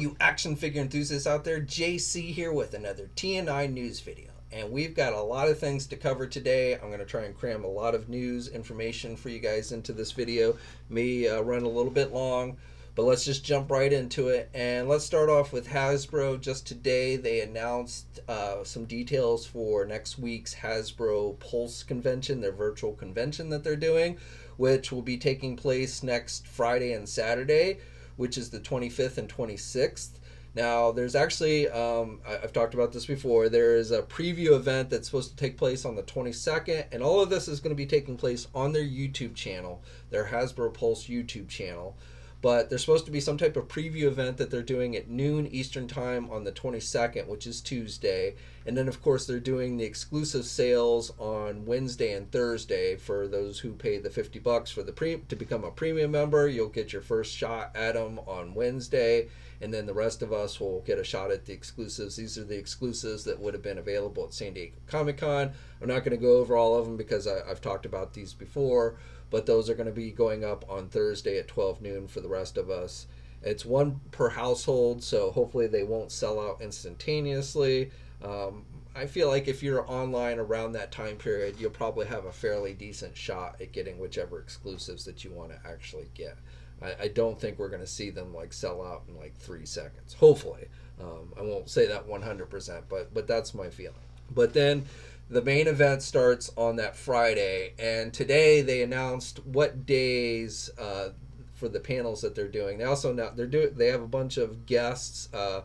you action figure enthusiasts out there, JC here with another TNI news video. And we've got a lot of things to cover today. I'm going to try and cram a lot of news information for you guys into this video. May uh, run a little bit long, but let's just jump right into it. And let's start off with Hasbro. Just today, they announced uh, some details for next week's Hasbro Pulse convention, their virtual convention that they're doing, which will be taking place next Friday and Saturday which is the 25th and 26th. Now, there's actually, um, I've talked about this before, there is a preview event that's supposed to take place on the 22nd, and all of this is going to be taking place on their YouTube channel, their Hasbro Pulse YouTube channel but there's supposed to be some type of preview event that they're doing at noon Eastern Time on the 22nd, which is Tuesday. And then, of course, they're doing the exclusive sales on Wednesday and Thursday for those who pay the 50 bucks for the pre to become a premium member. You'll get your first shot at them on Wednesday, and then the rest of us will get a shot at the exclusives. These are the exclusives that would have been available at San Diego Comic Con. I'm not going to go over all of them because I, I've talked about these before but those are going to be going up on Thursday at 12 noon for the rest of us. It's one per household, so hopefully they won't sell out instantaneously. Um, I feel like if you're online around that time period, you'll probably have a fairly decent shot at getting whichever exclusives that you want to actually get. I, I don't think we're going to see them like sell out in like three seconds. Hopefully, um, I won't say that 100%, but but that's my feeling. But then the main event starts on that Friday, and today they announced what days uh, for the panels that they're doing. They also now they're doing they have a bunch of guests, uh,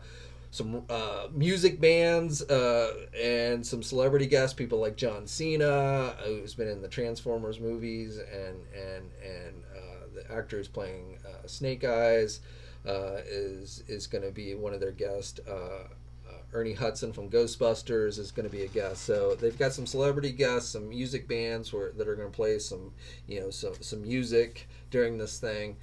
some uh, music bands, uh, and some celebrity guests, people like John Cena, who's been in the Transformers movies, and and and uh, the actor who's playing uh, Snake Eyes is is going to be one of their guests. Ernie Hudson from Ghostbusters is going to be a guest. So they've got some celebrity guests, some music bands where, that are going to play some, you know, some some music during this thing.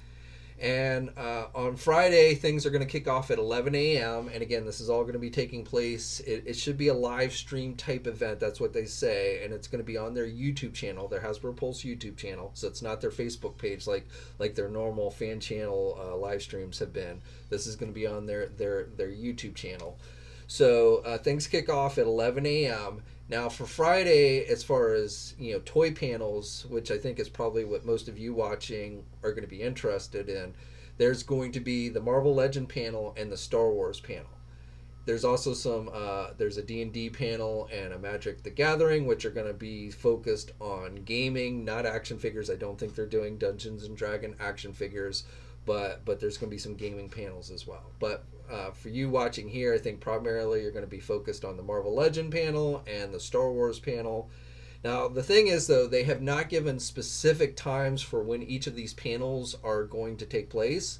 And uh, on Friday, things are going to kick off at 11 a.m. And again, this is all going to be taking place. It, it, should be a live stream type event. That's what they say, and it's going to be on their YouTube channel, their Hasbro Pulse YouTube channel. So it's not their Facebook page like like their normal fan channel uh, live streams have been. This is going to be on their their their YouTube channel. So uh, things kick off at 11 a.m. Now for Friday, as far as you know, toy panels, which I think is probably what most of you watching are going to be interested in. There's going to be the Marvel Legend panel and the Star Wars panel. There's also some. Uh, there's a D&D panel and a Magic the Gathering, which are going to be focused on gaming, not action figures. I don't think they're doing Dungeons and Dragon action figures but but there's going to be some gaming panels as well. But uh, for you watching here, I think primarily you're going to be focused on the Marvel Legend panel and the Star Wars panel. Now the thing is though, they have not given specific times for when each of these panels are going to take place.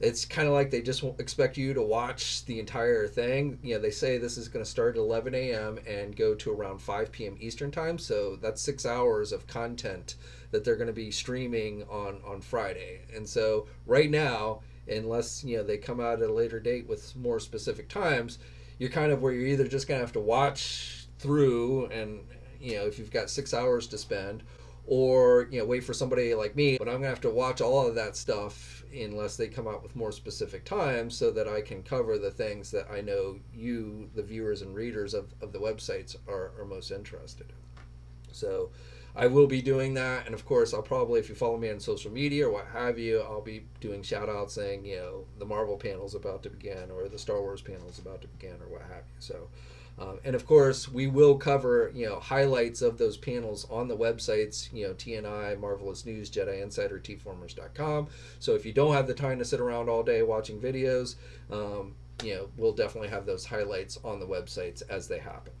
It's kind of like they just expect you to watch the entire thing. You know, they say this is going to start at 11 a.m. and go to around 5 p.m. Eastern time, so that's six hours of content that they're going to be streaming on on Friday. And so right now, unless you know they come out at a later date with more specific times, you're kind of where you're either just going to have to watch through and you know if you've got six hours to spend or you know wait for somebody like me but i'm going to have to watch all of that stuff unless they come out with more specific times so that i can cover the things that i know you the viewers and readers of, of the websites are, are most interested in so I will be doing that. And of course, I'll probably, if you follow me on social media or what have you, I'll be doing shout outs saying, you know, the Marvel panel's about to begin or the Star Wars panel's about to begin or what have you. So, um, and of course, we will cover, you know, highlights of those panels on the websites, you know, TNI, Marvelous News, Jedi Insider, Tformers.com. So if you don't have the time to sit around all day watching videos, um, you know, we'll definitely have those highlights on the websites as they happen.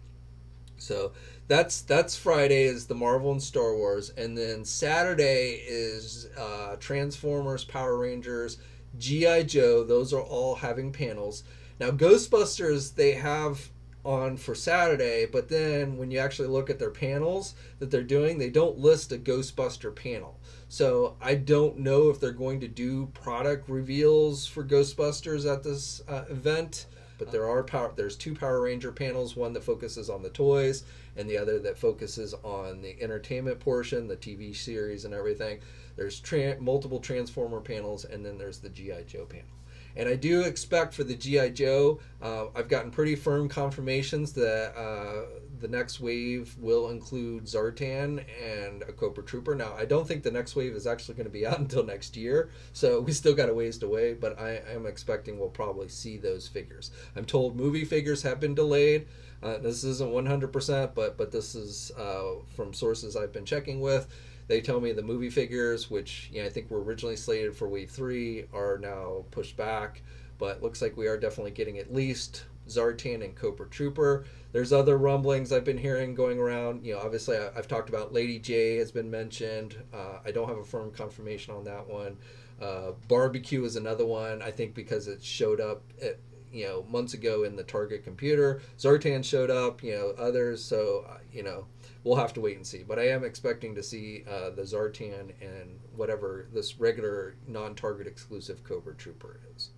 So that's that's Friday is the Marvel and Star Wars, and then Saturday is uh, Transformers, Power Rangers, GI Joe. Those are all having panels. Now Ghostbusters they have on for Saturday, but then when you actually look at their panels that they're doing, they don't list a Ghostbuster panel. So I don't know if they're going to do product reveals for Ghostbusters at this uh, event but there are power. There's two Power Ranger panels. One that focuses on the toys, and the other that focuses on the entertainment portion, the TV series, and everything. There's tra- multiple Transformer panels, and then there's the GI Joe panel. And I do expect for the GI Joe, uh, I've gotten pretty firm confirmations that uh, the next wave will include Zartan and a Cobra Trooper. Now, I don't think the next wave is actually going to be out until next year, so we still got a ways to wait. But I am expecting we'll probably see those figures. I'm told movie figures have been delayed. Uh, this isn't 100%, but but this is uh, from sources I've been checking with. They tell me the movie figures, which you know, I think were originally slated for Wave 3, are now pushed back. But looks like we are definitely getting at least Zartan and Cobra Trooper. There's other rumblings I've been hearing going around. You know, obviously I, have talked about Lady Jaye has been mentioned. Uh, I don't have a firm confirmation on that one. Uh, barbecue is another one. I think because it showed up at, you know months ago in the Target computer. Zartan showed up. You know others. So uh, you know we'll have to wait and see. But I am expecting to see uh, the Zartan and whatever this regular non-target exclusive Cobra Trooper is.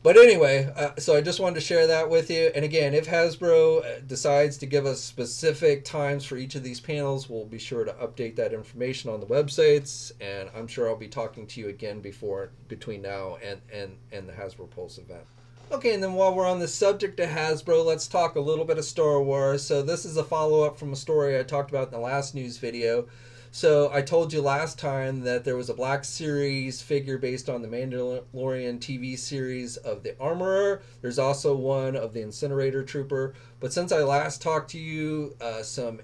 But anyway, uh, so I just wanted to share that with you. And again, if Hasbro uh, decides to give us specific times for each of these panels, we'll be sure to update that information on the websites. And I'm sure I'll be talking to you again before between now and and and the Hasbro Pulse event. Okay, and then while we're on the subject of Hasbro, let's talk a little bit of Star Wars. So this is a follow-up from a story I talked about in the last news video. So I told you last time that there was a Black Series figure based on the Mandalorian TV series of the Armorer. There's also one of the Incinerator Trooper. But since I last talked to you, uh, some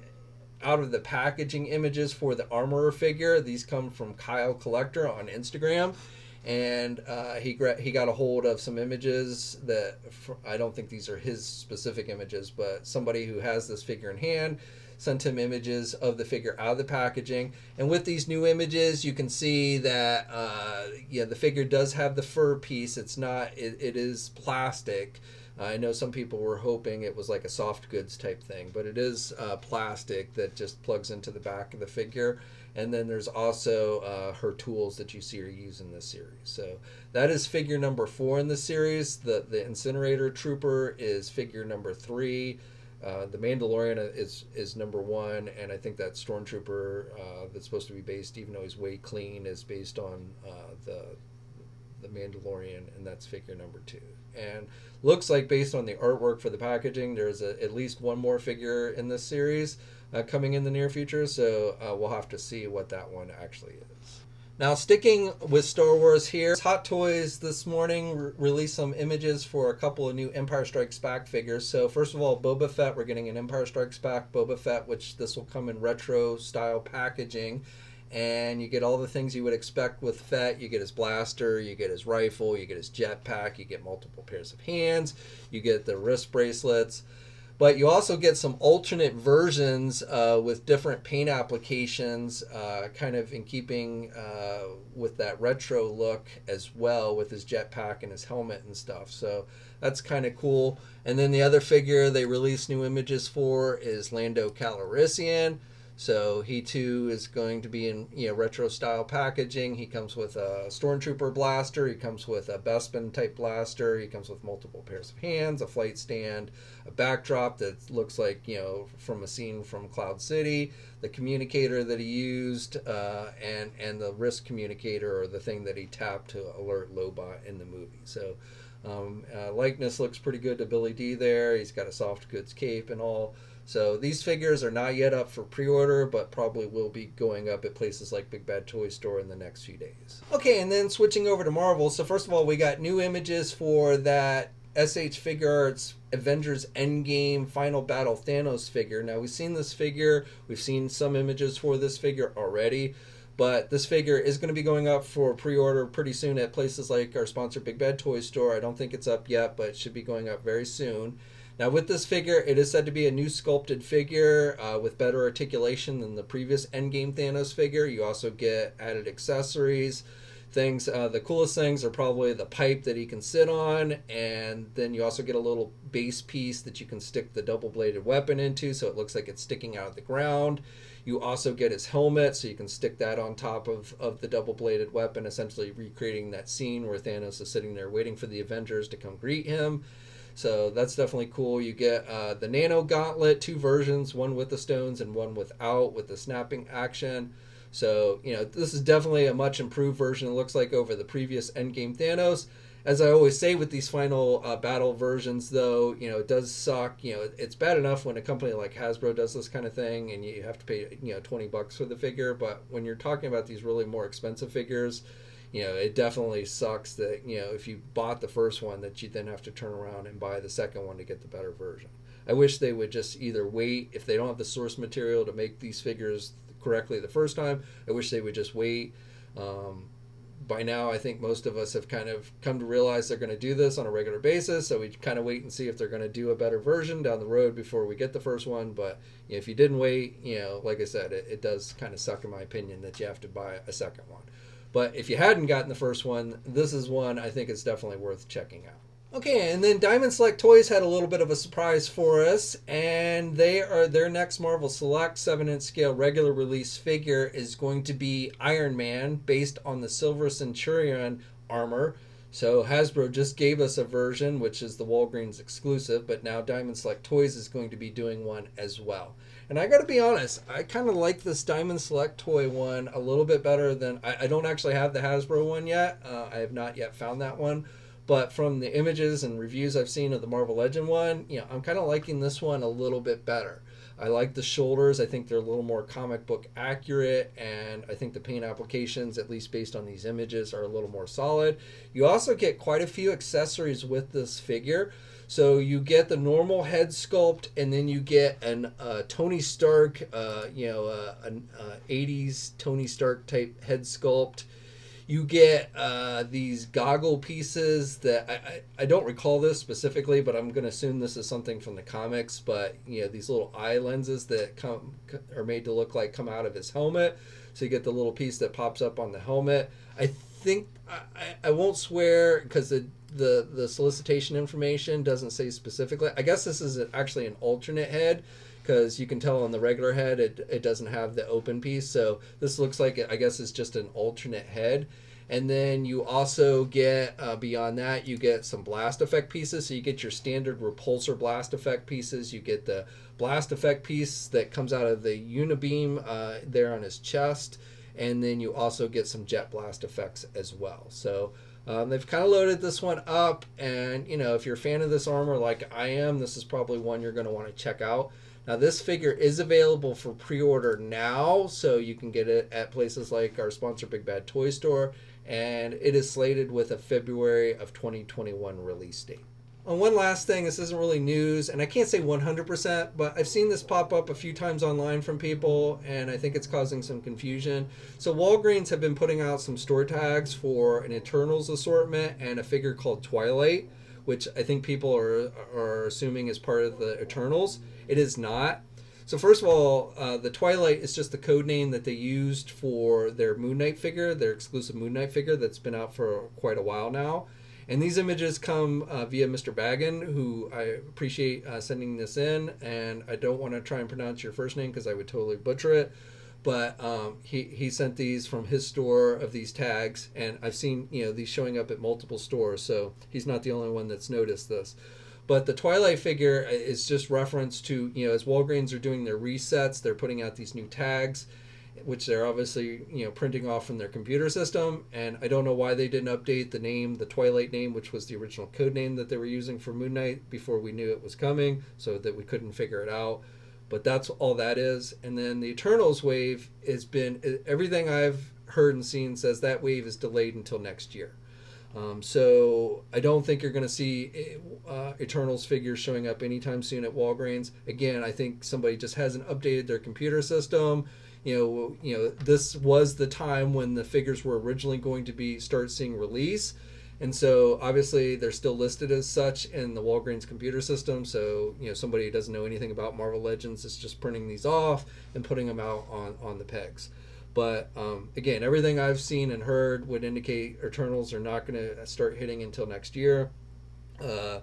out of the packaging images for the Armorer figure. These come from Kylo Collector on Instagram and uh, he gra- he got a hold of some images that I don't think these are his specific images, but somebody who has this figure in hand sent him images of the figure out of the packaging. And with these new images, you can see that uh, yeah, the figure does have the fur piece. It's not. It, it is plastic. I know some people were hoping it was like a soft goods type thing, but it is uh, plastic that just plugs into the back of the figure and then there's also uh, her tools that you see her use in this series. So that is figure number four in the series. The the incinerator trooper is figure number three. Uh, the Mandalorian is is number one, and I think that Stormtrooper uh, that's supposed to be based, even though he's way clean, is based on uh, the the Mandalorian, and that's figure number two. And looks like based on the artwork for the packaging, there's a, at least one more figure in this series uh, coming in the near future. So uh, we'll have to see what that one actually is. Now, sticking with Star Wars here, Hot Toys this morning re- released some images for a couple of new Empire Strikes Back figures. So, first of all, Boba Fett, we're getting an Empire Strikes Back Boba Fett, which this will come in retro style packaging. And you get all the things you would expect with Fett. You get his blaster, you get his rifle, you get his jetpack, you get multiple pairs of hands, you get the wrist bracelets but you also get some alternate versions uh, with different paint applications, uh, kind of in keeping uh, with that retro look as well, with his jetpack and his helmet and stuff. So that's kind of cool. And then the other figure they released new images for is Lando Calrissian. So he too is going to be in you know retro style packaging. He comes with a stormtrooper blaster. He comes with a Bespin type blaster. He comes with multiple pairs of hands, a flight stand, a backdrop that looks like you know from a scene from Cloud City. The communicator that he used, uh, and and the wrist communicator or the thing that he tapped to alert Lobot in the movie. So. Um, uh, likeness looks pretty good to Billy Dee there. He's got a soft goods cape and all. So these figures are not yet up for pre-order, but probably will be going up at places like Big Bad Toy Store in the next few days. Okay, and then switching over to Marvel. So first of all, we got new images for that SH Figuarts Avengers Endgame Final Battle Thanos figure. Now we've seen this figure, we've seen some images for this figure already, but this figure is going to be going up for pre-order pretty soon at places like our sponsor Big Bad Toy Store. I don't think it's up yet, but it should be going up very soon. Now, with this figure, it is said to be a new sculpted figure uh, with better articulation than the previous Endgame Thanos figure. You also get added accessories. Things, uh, the coolest things are probably the pipe that he can sit on, and then you also get a little base piece that you can stick the double bladed weapon into so it looks like it's sticking out of the ground. You also get his helmet, so you can stick that on top of, of the double bladed weapon, essentially recreating that scene where Thanos is sitting there waiting for the Avengers to come greet him. So that's definitely cool. You get uh, the Nano Gauntlet, two versions, one with the stones and one without, with the snapping action. So, you know, this is definitely a much improved version, it looks like, over the previous Endgame Thanos. As I always say with these final uh, battle versions, though, you know, it does suck. You know, it's bad enough when a company like Hasbro does this kind of thing and you have to pay, you know, 20 bucks for the figure. But when you're talking about these really more expensive figures, you know, it definitely sucks that, you know, if you bought the first one, that you then have to turn around and buy the second one to get the better version. I wish they would just either wait, if they don't have the source material to make these figures correctly the first time, I wish they would just wait. Um, by now, I think most of us have kind of come to realize they're going to do this on a regular basis. So we kind of wait and see if they're going to do a better version down the road before we get the first one. But you know, if you didn't wait, you know, like I said, it, it does kind of suck, in my opinion, that you have to buy a second one. But if you hadn't gotten the first one, this is one I think it's definitely worth checking out. Okay, and then Diamond Select Toys had a little bit of a surprise for us, and they are their next Marvel Select 7-inch scale regular release figure is going to be Iron Man based on the Silver Centurion armor. So Hasbro just gave us a version, which is the Walgreens exclusive, but now Diamond Select Toys is going to be doing one as well. And I got to be honest, I kind of like this Diamond Select toy one a little bit better than I, I don't actually have the Hasbro one yet. Uh, I have not yet found that one but from the images and reviews I've seen of the Marvel Legend one, you know, I'm kind of liking this one a little bit better. I like the shoulders. I think they're a little more comic book accurate, and I think the paint applications, at least based on these images, are a little more solid. You also get quite a few accessories with this figure. So you get the normal head sculpt, and then you get an uh, Tony Stark, uh, you know, uh, an 80s Tony Stark type head sculpt you get uh, these goggle pieces that I, I, I, don't recall this specifically, but I'm going to assume this is something from the comics. But you know these little eye lenses that come are made to look like come out of his helmet. So you get the little piece that pops up on the helmet. I think I, I won't swear because the, the the solicitation information doesn't say specifically. I guess this is actually an alternate head because you can tell on the regular head it, it doesn't have the open piece. So this looks like, I guess it's just an alternate head. And then you also get, uh, beyond that, you get some blast effect pieces. So you get your standard repulsor blast effect pieces. You get the blast effect piece that comes out of the unibeam uh, there on his chest. And then you also get some jet blast effects as well. So um, they've kind of loaded this one up. And, you know, if you're a fan of this armor like I am, this is probably one you're going to want to check out. Now, this figure is available for pre order now, so you can get it at places like our sponsor, Big Bad Toy Store, and it is slated with a February of 2021 release date. And one last thing, this isn't really news, and I can't say 100%, but I've seen this pop up a few times online from people, and I think it's causing some confusion. So, Walgreens have been putting out some store tags for an Eternals assortment and a figure called Twilight, which I think people are, are assuming is part of the Eternals. It is not. So first of all, uh, the Twilight is just the code name that they used for their Moon Knight figure, their exclusive Moon Knight figure that's been out for quite a while now. And these images come uh, via Mr. Baggin, who I appreciate uh, sending this in. And I don't want to try and pronounce your first name because I would totally butcher it. But um, he, he sent these from his store of these tags. And I've seen you know these showing up at multiple stores. So he's not the only one that's noticed this. But the Twilight figure is just reference to, you know, as Walgreens are doing their resets, they're putting out these new tags, which they're obviously, you know, printing off from their computer system. And I don't know why they didn't update the name, the Twilight name, which was the original code name that they were using for Moon Knight before we knew it was coming, so that we couldn't figure it out. But that's all that is. And then the Eternals wave has been everything I've heard and seen says that wave is delayed until next year. Um, so I don't think you're going to see uh, Eternals figures showing up anytime soon at Walgreens. Again, I think somebody just hasn't updated their computer system. You know, you know, this was the time when the figures were originally going to be start seeing release, and so obviously they're still listed as such in the Walgreens computer system. So you know, somebody who doesn't know anything about Marvel Legends is just printing these off and putting them out on on the pegs. But um, again, everything I've seen and heard would indicate Eternals are not going to start hitting until next year. Uh,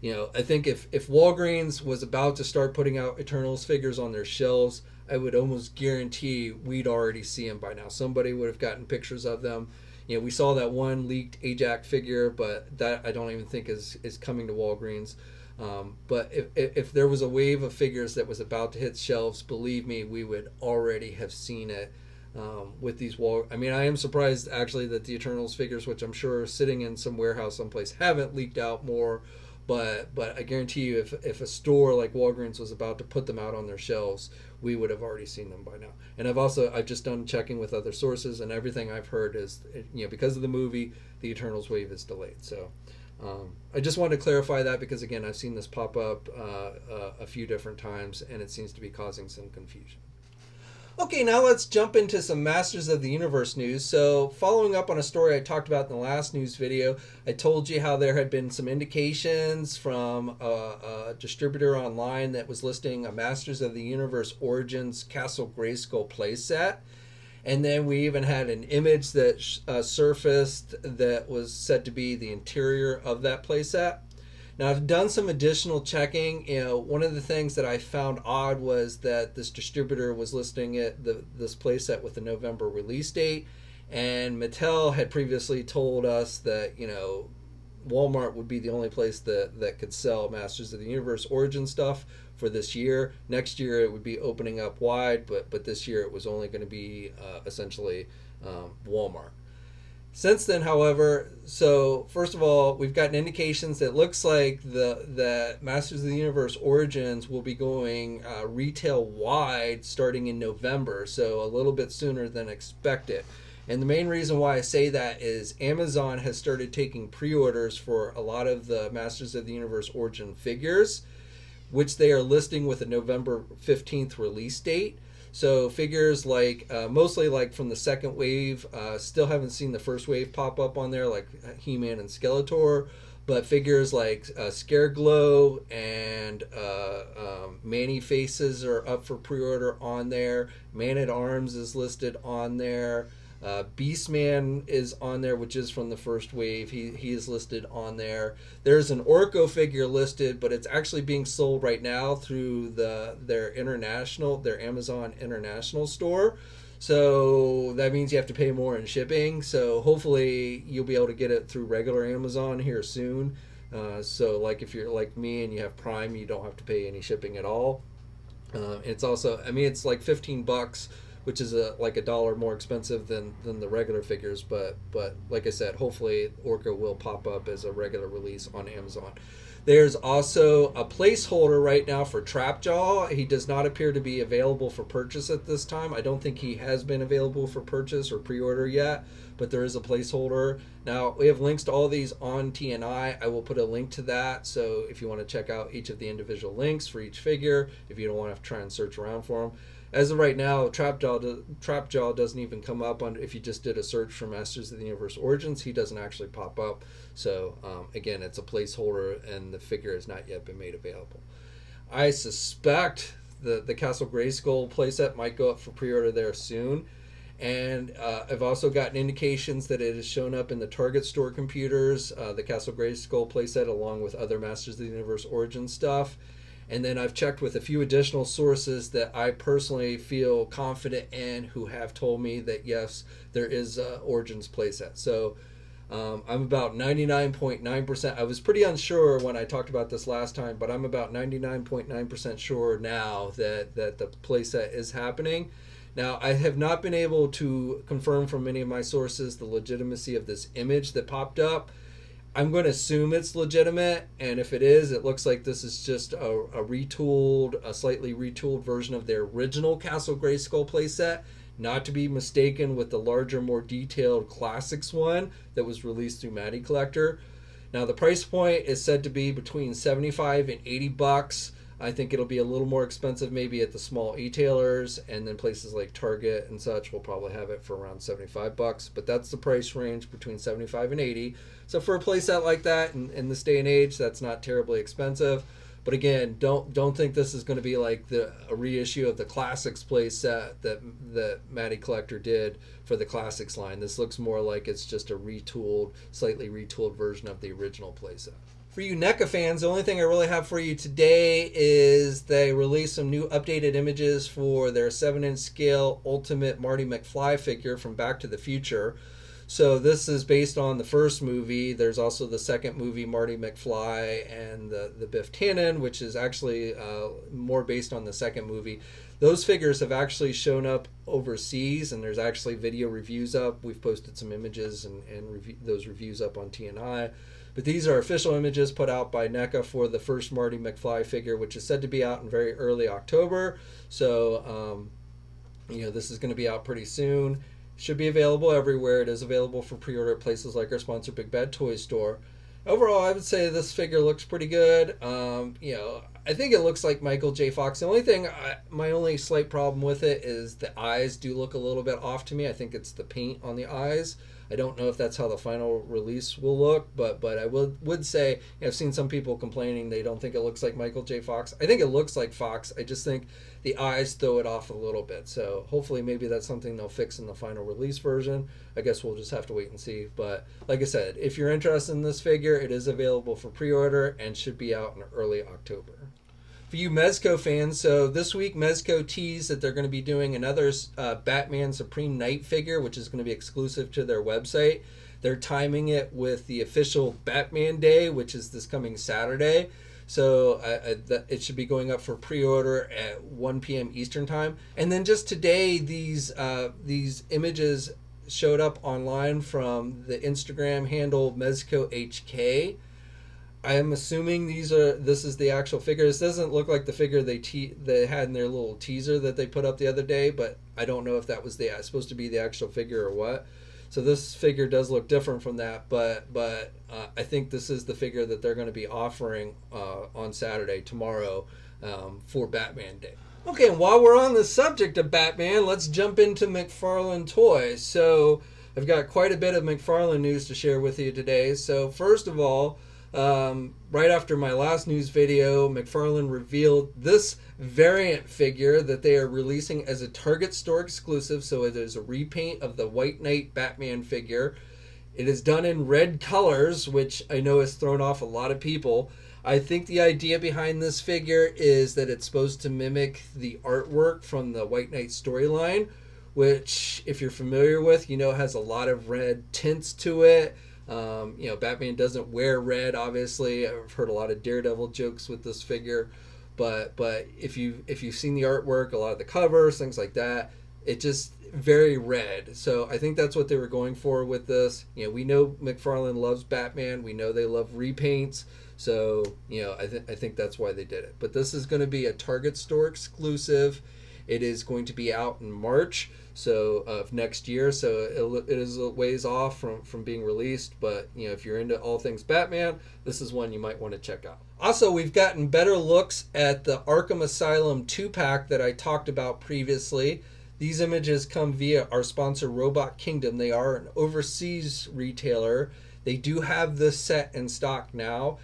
you know, I think if if Walgreens was about to start putting out Eternals figures on their shelves, I would almost guarantee we'd already see them by now. Somebody would have gotten pictures of them. You know, we saw that one leaked Ajax figure, but that I don't even think is is coming to Walgreens. Um, but if, if there was a wave of figures that was about to hit shelves, believe me, we would already have seen it um, with these wall. I mean, I am surprised actually that the Eternals figures, which I'm sure are sitting in some warehouse someplace, haven't leaked out more. But but I guarantee you, if if a store like Walgreens was about to put them out on their shelves, we would have already seen them by now. And I've also I've just done checking with other sources, and everything I've heard is you know because of the movie, the Eternals wave is delayed. So. Um, I just wanted to clarify that because again, I've seen this pop up uh, uh, a few different times, and it seems to be causing some confusion. Okay, now let's jump into some Masters of the Universe news. So, following up on a story I talked about in the last news video, I told you how there had been some indications from a, a distributor online that was listing a Masters of the Universe Origins Castle Grayskull playset. And then we even had an image that uh, surfaced that was said to be the interior of that playset. Now I've done some additional checking. You know, one of the things that I found odd was that this distributor was listing it the this playset with a November release date, and Mattel had previously told us that you know Walmart would be the only place that that could sell Masters of the Universe Origin stuff for this year. Next year it would be opening up wide, but but this year it was only going to be uh, essentially um, Walmart. Since then, however, so first of all, we've gotten indications that looks like the the Masters of the Universe Origins will be going uh, retail wide starting in November, so a little bit sooner than expected. And the main reason why I say that is Amazon has started taking pre-orders for a lot of the Masters of the Universe Origin figures, which they are listing with a November 15th release date. So figures like uh, mostly like from the second wave, uh, still haven't seen the first wave pop up on there, like He-Man and Skeletor. But figures like uh, Scareglow and uh, um, Man-E-Faces are up for pre-order on there. Man at Arms is listed on there. Uh, Beastman is on there, which is from the first wave. He he is listed on there. There's an Orco figure listed, but it's actually being sold right now through the their international, their Amazon international store. So that means you have to pay more in shipping. So hopefully you'll be able to get it through regular Amazon here soon. Uh, so like if you're like me and you have Prime, you don't have to pay any shipping at all. Uh, it's also, I mean, it's like 15 bucks which is a like a dollar more expensive than than the regular figures. But but like I said, hopefully Orco will pop up as a regular release on Amazon. There's also a placeholder right now for Trapjaw. He does not appear to be available for purchase at this time. I don't think he has been available for purchase or pre-order yet, but there is a placeholder. Now, we have links to all these on TNI. I will put a link to that. So if you want to check out each of the individual links for each figure, if you don't want to try and search around for them as of right now, Trapjaw Trapjaw doesn't even come up on if you just did a search for Masters of the Universe Origins, he doesn't actually pop up. So um, again, it's a placeholder, and the figure has not yet been made available. I suspect the the Castle Grayskull playset might go up for pre-order there soon. And uh, I've also gotten indications that it has shown up in the Target store computers, uh, the Castle Grayskull playset, along with other Masters of the Universe Origin stuff and then I've checked with a few additional sources that I personally feel confident in who have told me that yes, there is a Origins playset. So um, I'm about 99.9%. I was pretty unsure when I talked about this last time, but I'm about 99.9% sure now that, that the playset is happening. Now, I have not been able to confirm from many of my sources the legitimacy of this image that popped up. I'm going to assume it's legitimate, and if it is, it looks like this is just a, a retooled, a slightly retooled version of their original Castle Grayskull playset, not to be mistaken with the larger, more detailed Classics one that was released through Matty Collector. Now, the price point is said to be between 75 and 80 bucks. I think it'll be a little more expensive maybe at the small e-tailers and then places like Target and such will probably have it for around 75 bucks, but that's the price range between 75 and 80. So for a playset like that in, in this day and age, that's not terribly expensive. But again, don't don't think this is going to be like the a reissue of the classics playset that that Matty Collector did for the classics line. This looks more like it's just a retooled, slightly retooled version of the original playset. For you NECA fans, the only thing I really have for you today is they released some new updated images for their 7 inch scale Ultimate Marty McFly figure from Back to the Future. So this is based on the first movie. There's also the second movie, Marty McFly and the, the Biff Tannen, which is actually uh, more based on the second movie. those figures have actually shown up overseas, and there's actually video reviews up. We've posted some images and, and review, those reviews up on TNI. But these are official images put out by NECA for the first Marty McFly figure, which is said to be out in very early October. So, um, you know, this is going to be out pretty soon. Should be available everywhere. It is available for pre order at places like our sponsor, Big Bad Toy Store. Overall, I would say this figure looks pretty good. Um, you know, I think it looks like Michael J. Fox. The only thing, I, my only slight problem with it is the eyes do look a little bit off to me. I think it's the paint on the eyes. I don't know if that's how the final release will look, but but I would would say you know, I've seen some people complaining they don't think it looks like Michael J. Fox. I think it looks like Fox. I just think the eyes throw it off a little bit. So hopefully maybe that's something they'll fix in the final release version. I guess we'll just have to wait and see. But like I said, if you're interested in this figure, it is available for pre-order and should be out in early October for you Mezco fans, so this week Mezco teased that they're going to be doing another uh, Batman Supreme Knight figure, which is going to be exclusive to their website. They're timing it with the official Batman Day, which is this coming Saturday. So uh, it should be going up for pre-order at 1 p.m. Eastern time. And then just today, these uh, these images showed up online from the Instagram handle Mezco HK I am assuming these are this is the actual figure. This doesn't look like the figure they te- they had in their little teaser that they put up the other day, but I don't know if that was the supposed to be the actual figure or what. So this figure does look different from that, but but uh, I think this is the figure that they're going to be offering uh, on Saturday tomorrow um, for Batman Day. Okay, and while we're on the subject of Batman, let's jump into McFarlane toys. So I've got quite a bit of McFarlane news to share with you today. So first of all. Um, right after my last news video, McFarlane revealed this variant figure that they are releasing as a Target store exclusive. So it is a repaint of the White Knight Batman figure. It is done in red colors, which I know has thrown off a lot of people. I think the idea behind this figure is that it's supposed to mimic the artwork from the White Knight storyline, which, if you're familiar with, you know has a lot of red tints to it um, you know, Batman doesn't wear red. Obviously, I've heard a lot of Daredevil jokes with this figure, but but if you if you've seen the artwork, a lot of the covers, things like that, it just very red. So I think that's what they were going for with this. You know, we know McFarlane loves Batman. We know they love repaints. So you know, I, th- I think that's why they did it. But this is going to be a Target store exclusive. It is going to be out in March so uh, of next year. So it, it is a ways off from from being released. But you know, if you're into all things Batman, this is one you might want to check out. Also, we've gotten better looks at the Arkham Asylum two pack that I talked about previously. These images come via our sponsor Robot Kingdom. They are an overseas retailer. They do have this set in stock now.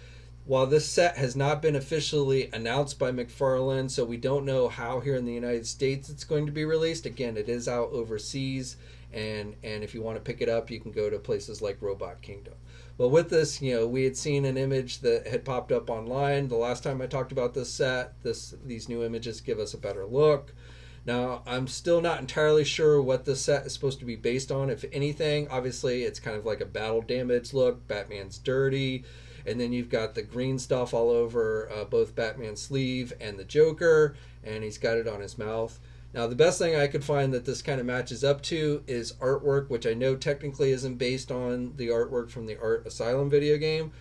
While this set has not been officially announced by McFarlane, so we don't know how here in the United States it's going to be released. Again, it is out overseas, and and if you want to pick it up, you can go to places like Robot Kingdom. Well, with this, you know, we had seen an image that had popped up online the last time I talked about this set. This these new images give us a better look. Now, I'm still not entirely sure what the set is supposed to be based on. If anything, obviously, it's kind of like a battle damage look. Batman's dirty and then you've got the green stuff all over uh, both Batman's sleeve and the Joker, and he's got it on his mouth. Now, the best thing I could find that this kind of matches up to is artwork, which I know technically isn't based on the artwork from the Arkham Asylum video game,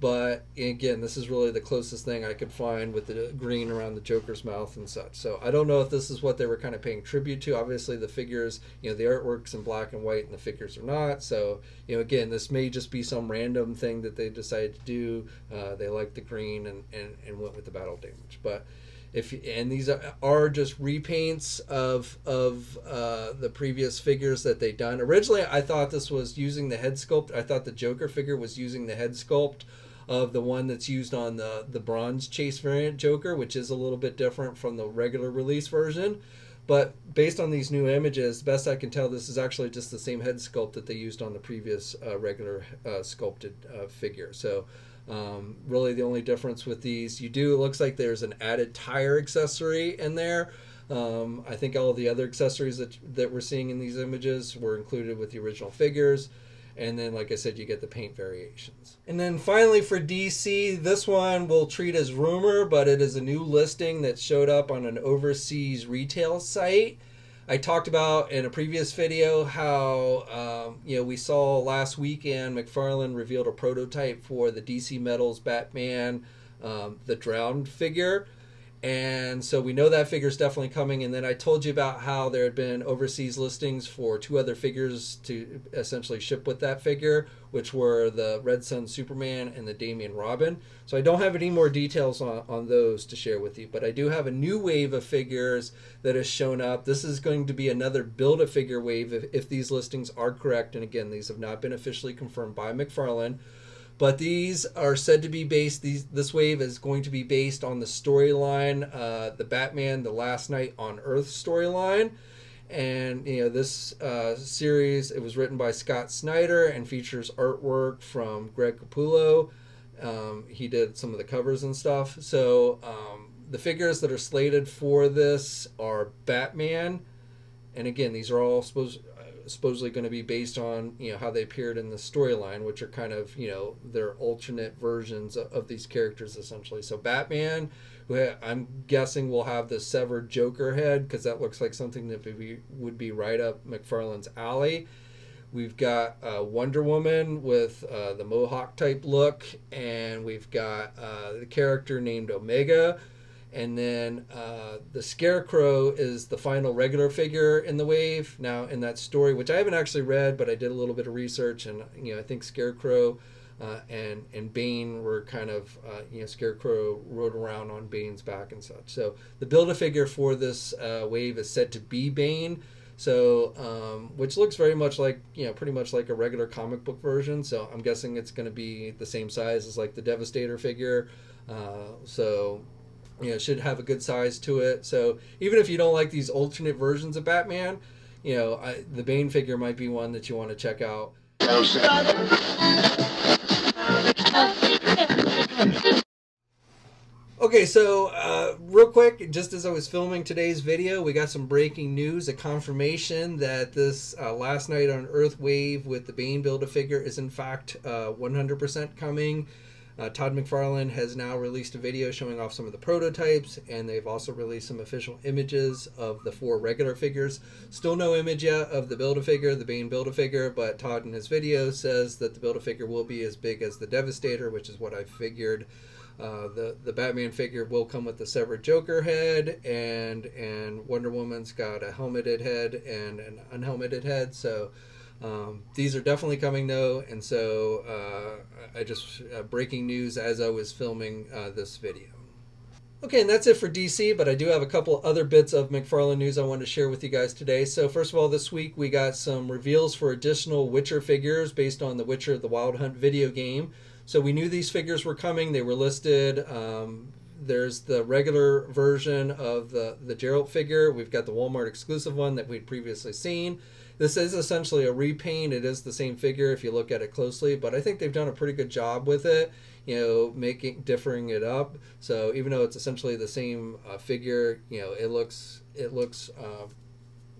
but again, this is really the closest thing I could find with the green around the Joker's mouth and such. So I don't know if this is what they were kind of paying tribute to. Obviously, the figures, you know, the artwork's in black and white and the figures are not. So, you know, again, this may just be some random thing that they decided to do. Uh, they liked the green and, and, and went with the battle damage. But if and these are just repaints of of uh, the previous figures that they done. Originally, I thought this was using the head sculpt. I thought the Joker figure was using the head sculpt of the one that's used on the the bronze chase variant Joker, which is a little bit different from the regular release version. But based on these new images, best I can tell, this is actually just the same head sculpt that they used on the previous uh, regular uh, sculpted uh, figure. So um, really, the only difference with these, you do, it looks like there's an added tire accessory in there. Um, I think all the other accessories that, that we're seeing in these images were included with the original figures. And then like I said, you get the paint variations. And then finally for DC, this one we'll treat as rumor, but it is a new listing that showed up on an overseas retail site. I talked about in a previous video how um, you know we saw last weekend McFarlane revealed a prototype for the DC Metals Batman, um, the Drowned figure and so we know that figure is definitely coming. And then I told you about how there had been overseas listings for two other figures to essentially ship with that figure, which were the Red Sun Superman and the Damian Robin. So I don't have any more details on, on those to share with you, but I do have a new wave of figures that has shown up. This is going to be another build a figure wave if, if these listings are correct. And again, these have not been officially confirmed by McFarlane. But these are said to be based. These this wave is going to be based on the storyline, uh, the Batman: The Last Knight on Earth storyline, and you know this uh, series. It was written by Scott Snyder and features artwork from Greg Capullo. Um, he did some of the covers and stuff. So um, the figures that are slated for this are Batman, and again, these are all supposed supposedly going to be based on you know how they appeared in the storyline, which are kind of you know their alternate versions of, of these characters essentially. So Batman, who I'm guessing will have the severed Joker head because that looks like something that would be, would be right up McFarlane's alley. We've got uh, Wonder Woman with uh, the Mohawk type look, and we've got uh, the character named Omega and then uh, the Scarecrow is the final regular figure in the wave. Now, in that story, which I haven't actually read, but I did a little bit of research, and you know, I think Scarecrow uh, and and Bane were kind of uh, you know Scarecrow rode around on Bane's back and such. So the build a figure for this uh, wave is said to be Bane. So, um, which looks very much like you know, pretty much like a regular comic book version. So I'm guessing it's going to be the same size as like the Devastator figure. Uh, so you know should have a good size to it. So even if you don't like these alternate versions of Batman, you know I, the Bane figure might be one that you want to check out. Okay, so uh, real quick, just as I was filming today's video, we got some breaking news, a confirmation that this uh, Last Knight on Earth wave with the Bane Build-A-Figure is in fact uh, 100% coming. Uh, Todd McFarlane has now released a video showing off some of the prototypes, and they've also released some official images of the four regular figures. Still no image yet of the Build-A-Figure, the Bane Build-A-Figure, but Todd in his video says that the Build-A-Figure will be as big as the Devastator, which is what I figured. Uh, the the Batman figure will come with the severed Joker head, and and Wonder Woman's got a helmeted head and an unhelmeted head. So um, these are definitely coming though, and so uh, I just uh, breaking news as I was filming uh, this video. Okay, and that's it for DC, but I do have a couple other bits of McFarlane news I wanted to share with you guys today. So, first of all, this week we got some reveals for additional Witcher figures based on the Witcher the Wild Hunt video game. So, we knew these figures were coming, they were listed. Um, there's the regular version of the, the Geralt figure, we've got the Walmart exclusive one that we'd previously seen. This is essentially a repaint. It is the same figure if you look at it closely, but I think they've done a pretty good job with it. You know, making differing it up. So even though it's essentially the same uh, figure, you know, it looks it looks uh,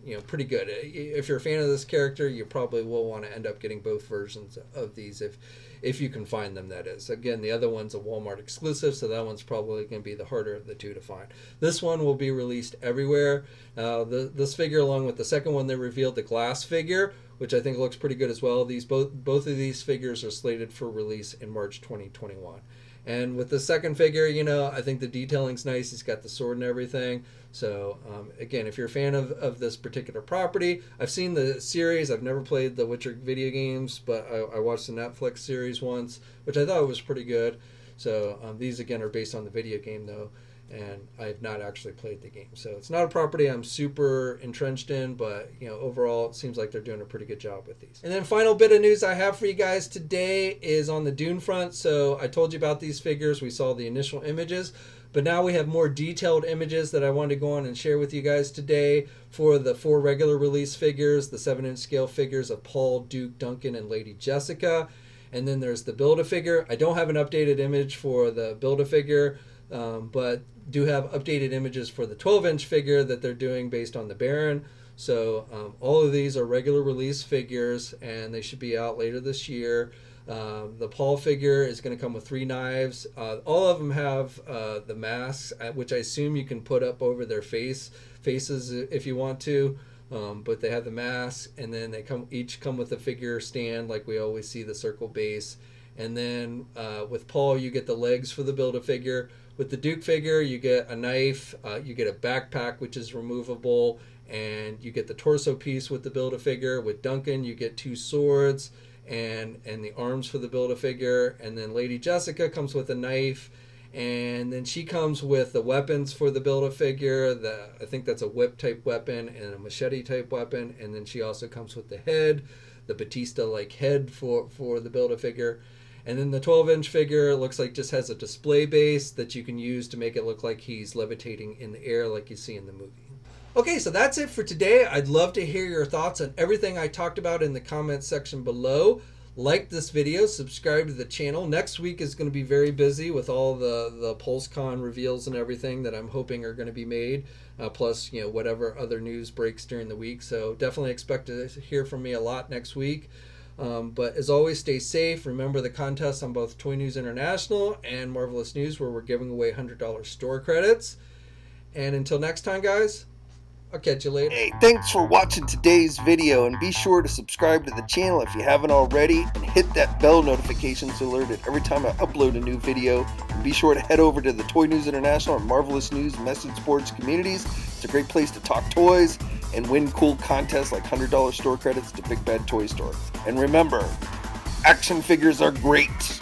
you know pretty good. If you're a fan of this character, you probably will want to end up getting both versions of these if if you can find them. That is. Again, the other one's a Walmart exclusive, so that one's probably going to be the harder of the two to find. This one will be released everywhere. Uh, the, this figure, along with the second one they revealed, the glass figure, which I think looks pretty good as well. These both both of these figures are slated for release in March 2021. And with the second figure, you know, I think the detailing's nice. He's got the sword and everything. So um, again, if you're a fan of, of this particular property, I've seen the series. I've never played the Witcher video games, but I, I watched the Netflix series once, which I thought was pretty good. So um, these again are based on the video game though and I have not actually played the game. So it's not a property I'm super entrenched in, but you know, overall it seems like they're doing a pretty good job with these. And then final bit of news I have for you guys today is on the Dune front. So I told you about these figures. We saw the initial images, but now we have more detailed images that I wanted to go on and share with you guys today for the four regular release figures, the 7 inch scale figures of Paul, Duke, Duncan, and Lady Jessica. And then there's the Build-A-Figure. I don't have an updated image for the Build-A-Figure, um, but do have updated images for the 12 inch figure that they're doing based on the Baron. So um, all of these are regular release figures, and they should be out later this year. Um, the Paul figure is going to come with three knives. Uh, all of them have uh, the masks, which I assume you can put up over their face faces if you want to. Um, but they have the mask, and then they come each come with a figure stand, like we always see the circle base. And then uh, with Paul, you get the legs for the build a figure. With the Duke figure, you get a knife, uh, you get a backpack which is removable, and you get the torso piece with the build a figure. With Duncan, you get two swords and and the arms for the build a figure. And then lady jessica comes with a knife and then she comes with the weapons for the build a figure the i think that's a whip type weapon and a machete type weapon. And then she also comes with the head the Bautista like head for for the build a figure and then the 12 inch figure looks like just has a display base that you can use to make it look like he's levitating in the air like you see in the movie Okay, so that's it for today. I'd love to hear your thoughts on everything I talked about in the comments section below. Like this video, subscribe to the channel. Next week is going to be very busy with all the, the PulseCon reveals and everything that I'm hoping are going to be made, uh, plus, you know, whatever other news breaks during the week. So definitely expect to hear from me a lot next week. Um, but as always, stay safe. Remember the contest on both Toy News International and Marvelous News, where we're giving away $100 store credits. And until next time, guys, I'll catch you later. Hey, thanks for watching today's video and be sure to subscribe to the channel if you haven't already and hit that bell notification so alerted every time I upload a new video. And be sure to head over to the Toy News International and Marvelous News message boards communities. It's a great place to talk toys and win cool contests like $100 store credits to Big Bad Toy Store. And remember, action figures are great.